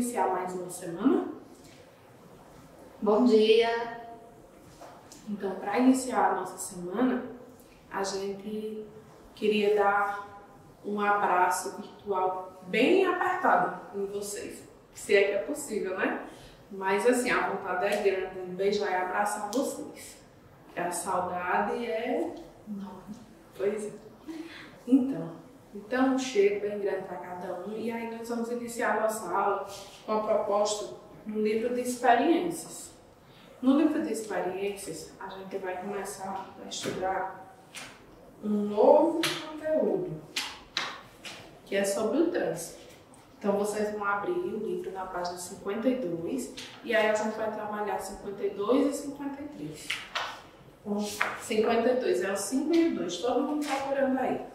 iniciar mais uma semana? Bom dia! Então, para iniciar a nossa semana, a gente queria dar um abraço virtual bem apertado em vocês, se é que é possível, né? Mas assim, a vontade é grande de beijar e abraçar vocês. A saudade é enorme. Pois é. Então, então um cheiro bem grande para cada um. E aí nós vamos iniciar nossa aula com a proposta no livro de experiências. No livro de experiências, a gente vai começar a estudar um novo conteúdo, que é sobre o trânsito. Então, vocês vão abrir o livro na página 52 e aí a gente vai trabalhar 52 e 53. 52 é o 5 e o 2, todo mundo procurando aí.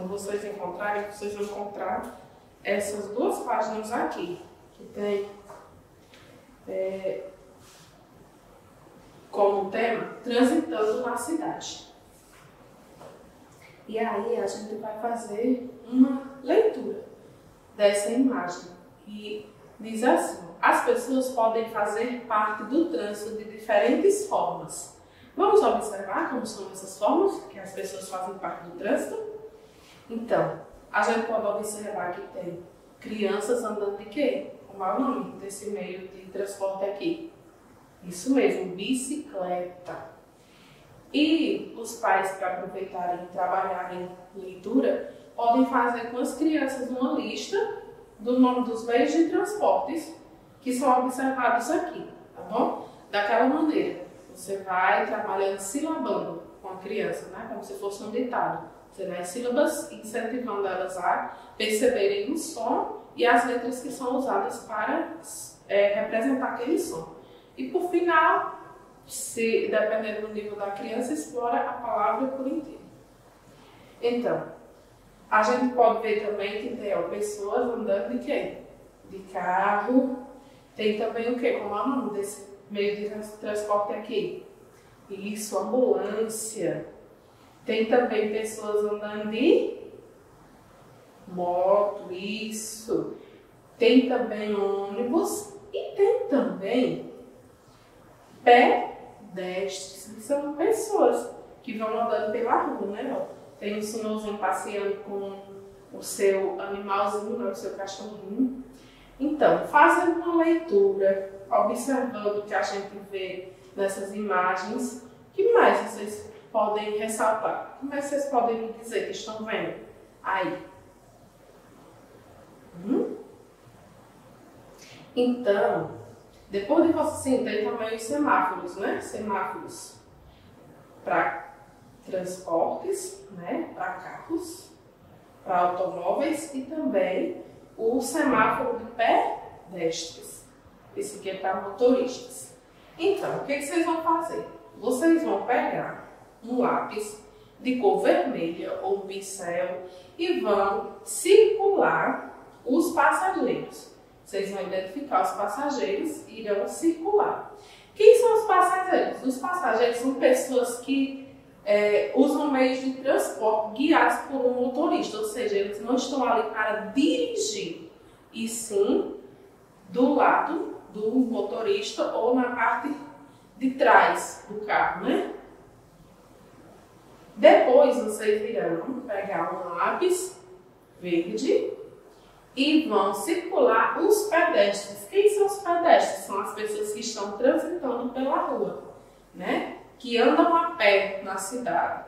Quando vocês encontrarem, vocês vão encontrar essas duas páginas aqui, que tem é, como tema Transitando na Cidade. E aí a gente vai fazer uma leitura dessa imagem. E diz assim: as pessoas podem fazer parte do trânsito de diferentes formas. Vamos observar como são essas formas que as pessoas fazem parte do trânsito? Então, a gente pode observar que tem crianças andando de quê? Como é o nome desse meio de transporte aqui? Isso mesmo, bicicleta. E os pais, para aproveitarem e trabalharem leitura, podem fazer com as crianças uma lista do nome dos meios de transportes que são observados aqui, tá bom? Daquela maneira, você vai trabalhando silabando com a criança, né? Como se fosse um ditado. Você vai sílabas incentivando elas a perceberem o som e as letras que são usadas para é, representar aquele som. E por final, se dependendo do nível da criança, explora a palavra por inteiro. Então, a gente pode ver também que tem ó, pessoas andando de quê? De carro. Tem também o quê? Como é o nome desse meio de transporte aqui? Isso, ambulância. Tem também pessoas andando de moto, isso. Tem também ônibus e tem também pedestres, que são pessoas que vão andando pela rua, né? Tem um senhorzinho passeando com o seu animalzinho, né? o seu cachorrinho. Então, fazendo uma leitura, observando o que a gente vê nessas imagens, que mais vocês podem ressaltar? Como é que vocês podem me dizer que estão vendo aí? Hum? Então, depois de você, sim, também os semáforos, né? Semáforos para transportes, né? Para carros, para automóveis e também o semáforo de pedestres. Esse aqui é para motoristas. Então, o que, que vocês vão fazer? Vocês vão pegar um lápis de cor vermelha ou um pincel e vão circular os passageiros. Vocês vão identificar os passageiros e irão circular. Quem são os passageiros? Os passageiros são pessoas que é, usam meios de transporte guiados por um motorista, ou seja, eles não estão ali para dirigir, e sim do lado do motorista ou na parte de trás do carro, né? Depois vocês irão pegar um lápis verde e vão circular os pedestres. Quem são os pedestres? São as pessoas que estão transitando pela rua, né? Que andam a pé na cidade.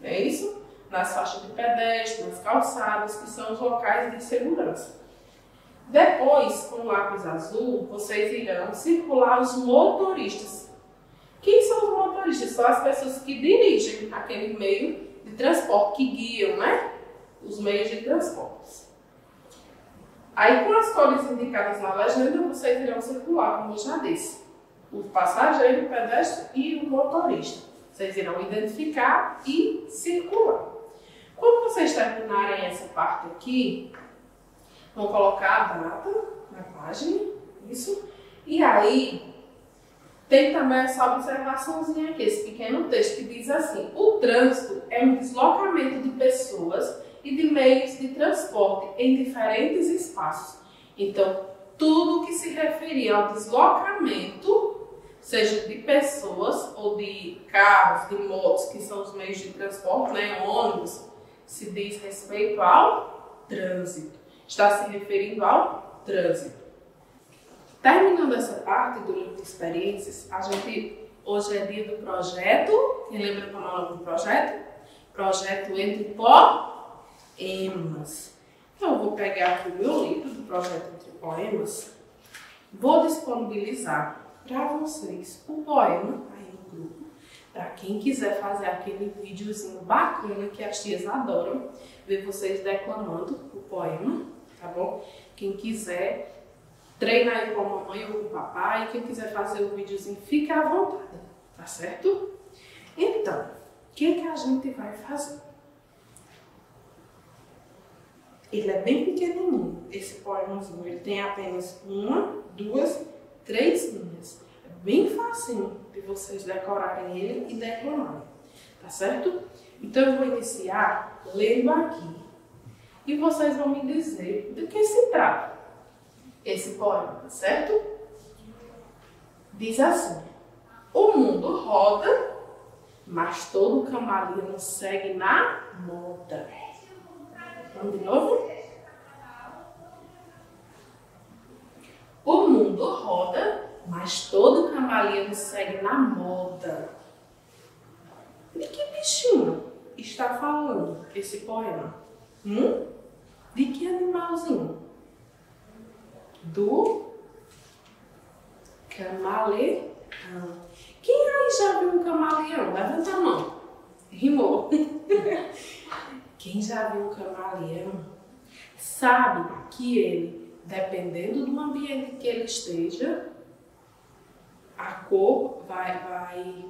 Não é isso? Nas faixas de pedestre, nas calçadas, que são os locais de segurança. Depois, com o lápis azul, vocês irão circular os motoristas. Quem são os motoristas? São as pessoas que dirigem aquele meio de transporte, que guiam, né? Os meios de transporte. Aí, com as cores indicadas na legenda, vocês irão circular, como eu já disse, o passageiro, o pedestre e o motorista. Vocês irão identificar e circular. Quando vocês terminarem essa parte aqui, vão colocar a data na página, isso. E aí, tem também essa observaçãozinha aqui, esse pequeno texto que diz assim: o trânsito é um deslocamento de pessoas e de meios de transporte em diferentes espaços. Então, tudo que se referia ao deslocamento, seja de pessoas ou de carros, de motos, que são os meios de transporte, né, ônibus, se diz respeito ao trânsito. Está se referindo ao trânsito. Terminando essa parte do livro de experiências, a gente hoje é dia do projeto. Quem lembra como é o nome do projeto? Projeto Entre Poemas. Então, eu vou pegar aqui o meu livro do projeto Entre Poemas, vou disponibilizar para vocês o poema aí no grupo, para quem quiser fazer aquele videozinho bacana que as tias adoram, ver vocês declamando o poema, tá bom? Quem quiser treinar aí com a mamãe ou com o papai, quem quiser fazer o videozinho, fique à vontade, tá certo? Então, o que, que a gente vai fazer? Ele é bem pequenininho, esse poemazinho. Ele tem apenas uma, duas, três linhas. É bem facinho de vocês decorarem ele e declamarem. Tá certo? Então eu vou iniciar lendo aqui. E vocês vão me dizer do que se trata esse poema, tá certo? Diz assim: O mundo roda, mas todo camaleão segue na moda. Vamos de novo? O mundo roda, mas todo camaleão segue na moda. De que bichinho está falando esse poema? Hum? De que animalzinho? Do camaleão. Quem aí já viu um camaleão? Levanta a mão. Rimou. Quem já viu um camaleão sabe que ele, dependendo do ambiente que ele esteja, a cor vai, vai.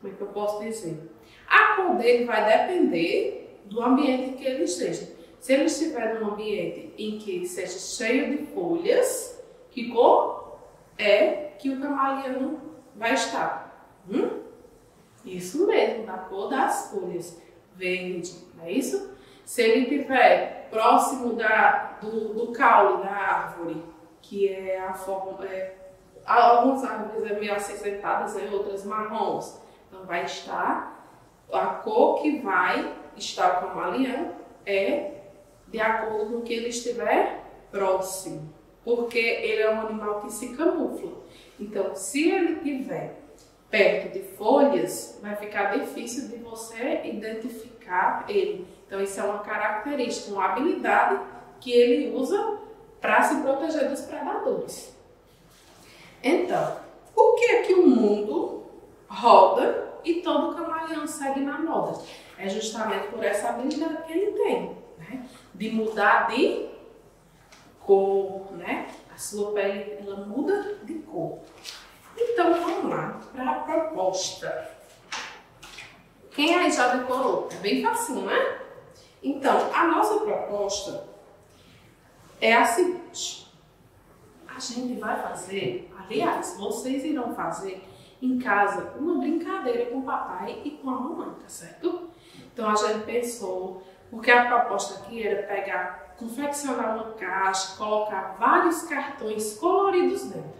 Como é que eu posso dizer? A cor dele vai depender do ambiente que ele esteja. Se ele estiver num ambiente em que seja cheio de folhas, que cor é que o camaleão vai estar? Hum? Isso mesmo, da cor das folhas verde, não é isso? Se ele estiver próximo da, do, do caule da árvore, que é a forma. É, algumas árvores é meio acinzentadas, né? outras marrons. Então vai estar. A cor que vai estar o camaleão é de acordo com o que ele estiver próximo. Porque ele é um animal que se camufla. Então, se ele tiver perto de folhas, vai ficar difícil de você identificar ele. Então, isso é uma característica, uma habilidade que ele usa para se proteger dos predadores. Então, por que que o mundo roda e todo camaleão segue na moda? É justamente por essa habilidade que ele tem, né? De mudar de cor, né? A sua pele, ela muda de cor. Então vamos lá para a proposta. Quem aí já decorou? É bem facinho, né? Então, a nossa proposta é a seguinte. A gente vai fazer, aliás, vocês irão fazer em casa uma brincadeira com o papai e com a mamãe, tá certo? Então a gente pensou, porque a proposta aqui era pegar, confeccionar uma caixa, colocar vários cartões coloridos dentro.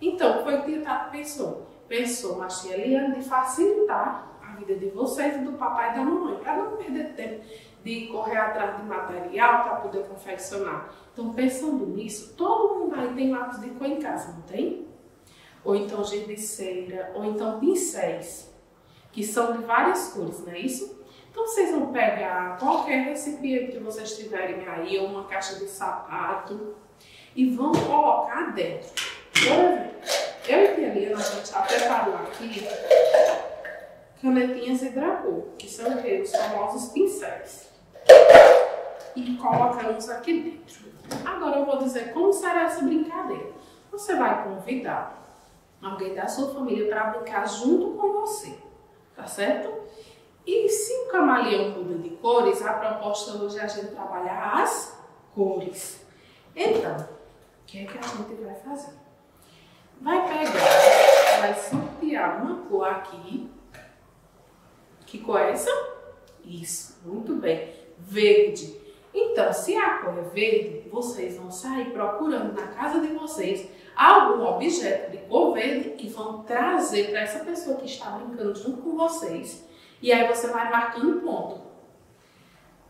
Então, foi o que Tato pensou. Pensou, a tia Eliane, de facilitar a vida de vocês e do papai e da mamãe, para não perder tempo de correr atrás de material para poder confeccionar. Então, pensando nisso, todo mundo aí tem lápis de cor em casa, não tem? Ou então cera, ou então pincéis, que são de várias cores, não é isso? Então, vocês vão pegar qualquer recipiente que vocês tiverem aí, ou uma caixa de sapato, e vão colocar dentro. Eu e Pialina, a gente já preparou aqui canetinhas hidracor, que são os famosos pincéis. E colocamos aqui dentro. Agora eu vou dizer como será essa brincadeira. Você vai convidar alguém da sua família para brincar junto com você, tá certo? E se o camaleão muda de cores, a proposta hoje é a gente trabalhar as cores. Então, o que é que a gente vai fazer? Vai pegar, vai sortear uma cor aqui. Que cor é essa? Isso, muito bem. verde. Então, se a cor é verde, vocês vão sair procurando na casa de vocês algum objeto de cor verde e vão trazer para essa pessoa que está brincando junto com vocês. E aí você vai marcando ponto.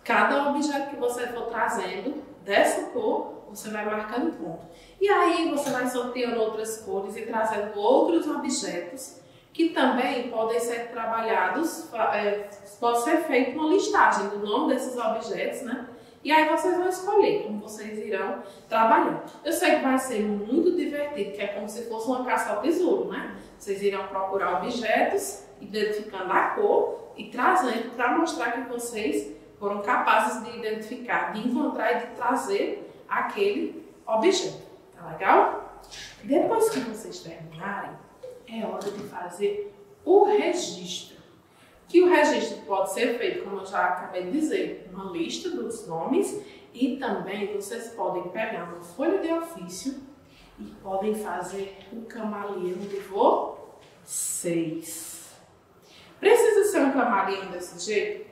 Cada objeto que você for trazendo dessa cor, você vai marcando ponto. E aí você vai sorteando outras cores e trazendo outros objetos que também podem ser trabalhados, é, pode ser feita uma listagem do nome desses objetos, né? E aí vocês vão escolher como vocês irão trabalhar. Eu sei que vai ser muito divertido, que é como se fosse uma caça ao tesouro, né? Vocês irão procurar objetos, identificando a cor e trazendo para mostrar que vocês foram capazes de identificar, de encontrar e de trazer aquele objeto. Tá legal? Depois que vocês terminarem, é hora de fazer o registro que o registro pode ser feito, como eu já acabei de dizer, uma lista dos nomes e também vocês podem pegar uma folha de ofício e podem fazer um camaleão de vocês. Precisa ser um camaleão desse jeito?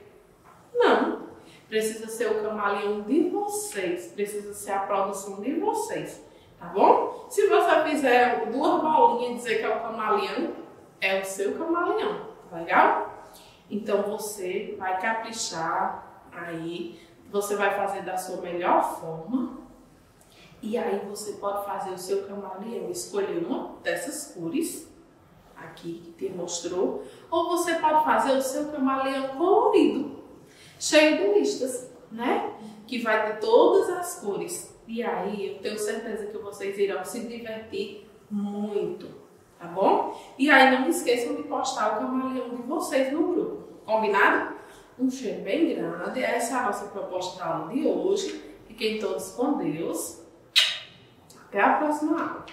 Não. Precisa ser o camaleão de vocês. Precisa ser a produção de vocês. Tá bom? Se você fizer duas bolinhas e dizer que é o camaleão, é o seu camaleão. Tá legal? Então você vai caprichar aí, você vai fazer da sua melhor forma. E aí você pode fazer o seu camaleão, escolher uma dessas cores aqui que te mostrou, ou você pode fazer o seu camaleão colorido, cheio de listas, né? Que vai ter todas as cores. E aí eu tenho certeza que vocês irão se divertir muito, tá bom? E aí não esqueçam de postar o camaleão de vocês no grupo. Combinado? Um cheiro bem grande. Essa é a nossa proposta da aula de hoje. Fiquem todos com Deus. Até a próxima aula.